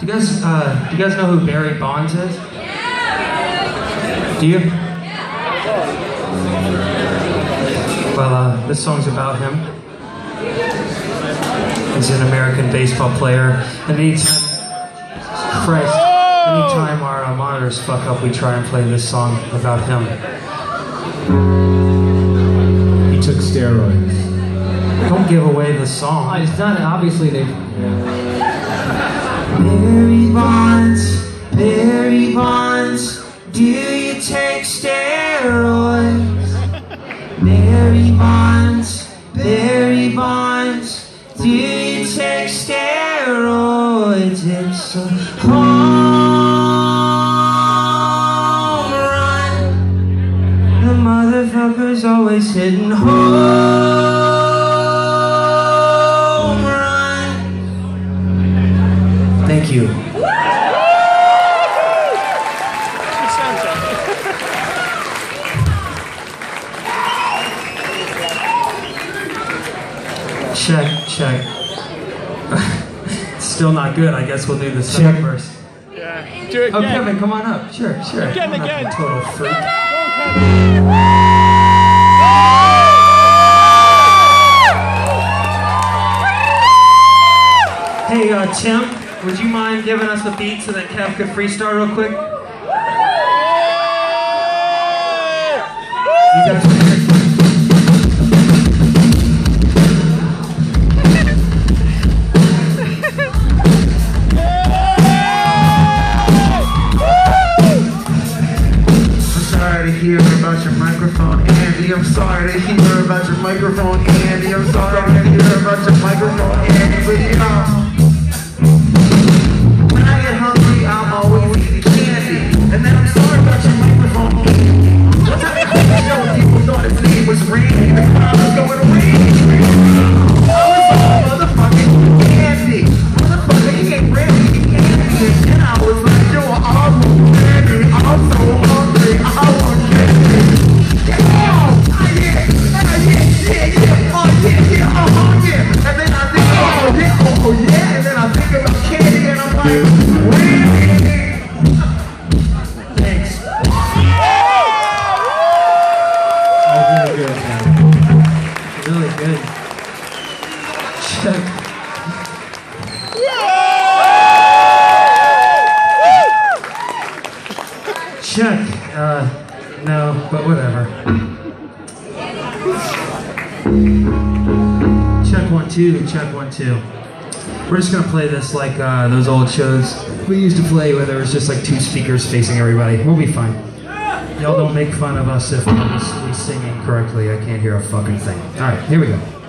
Do you guys, uh, do you guys know who Barry Bonds is? Yeah. Do you? Yeah. Well, uh, this song's about him. He's an American baseball player, and anytime, Christ, anytime our uh, monitors fuck up, we try and play this song about him. He took steroids. Don't give away the song. Oh, it's not obviously they. Barry Bonds, Barry Bonds, do you take steroids? Barry Bonds, Barry Bonds, do you take steroids? It's a home run. The motherfucker's always hitting home Still not good. I guess we'll do the second verse. Yeah. Do it again. Oh. Kevin, come on up. Sure, sure. Again, Come on up, again. you Total freak. Hey, uh, Tim, would you mind giving us the beat so that Kev could freestyle real quick? Your microphone, Andy. I'm sorry to hear about your microphone, Andy. I'm sorry to hear about your microphone, Andy. But you know, when I get hungry, I'm always eating candy. And then I'm sorry about your microphone, people thought his name was. Check. Uh, no, but whatever. Check one, two, check one, two. We're just gonna play this like uh, those old shows we used to play where there was just like two speakers facing everybody. We'll be fine. Y'all don't make fun of us if we're singing correctly. I can't hear a fucking thing. All right, here we go.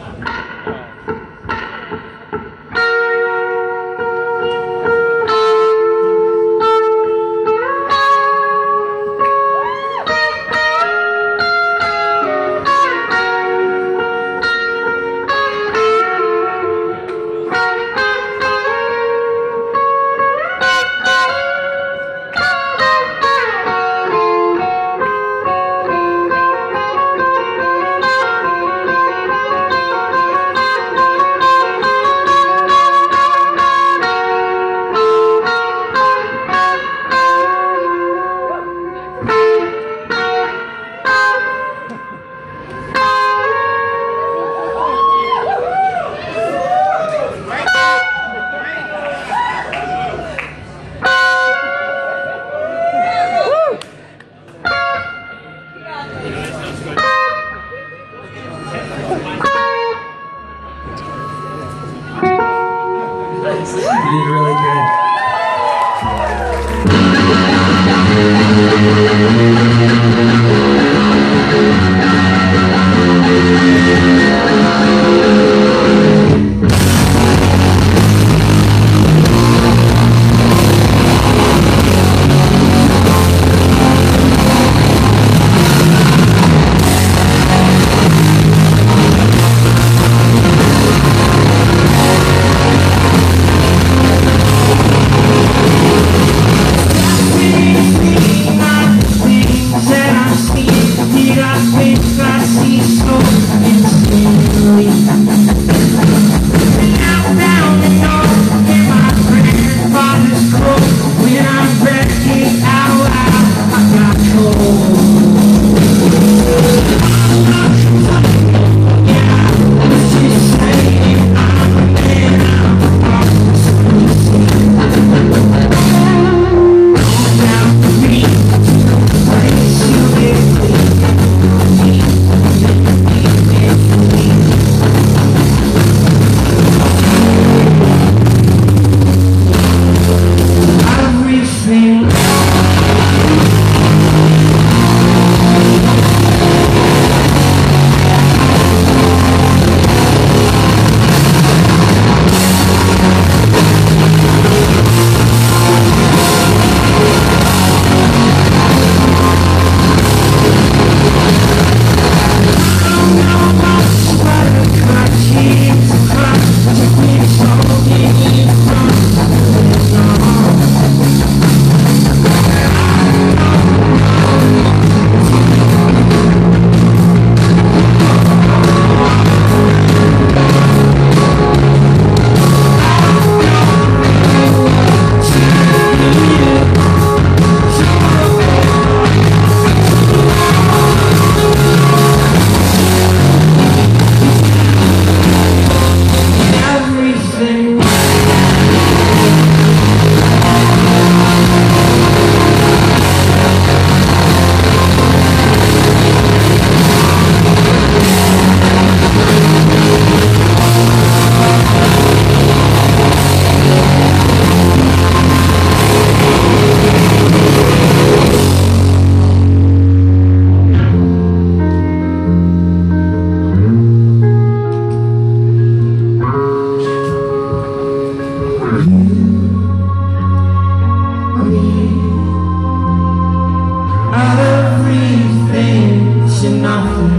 Amen.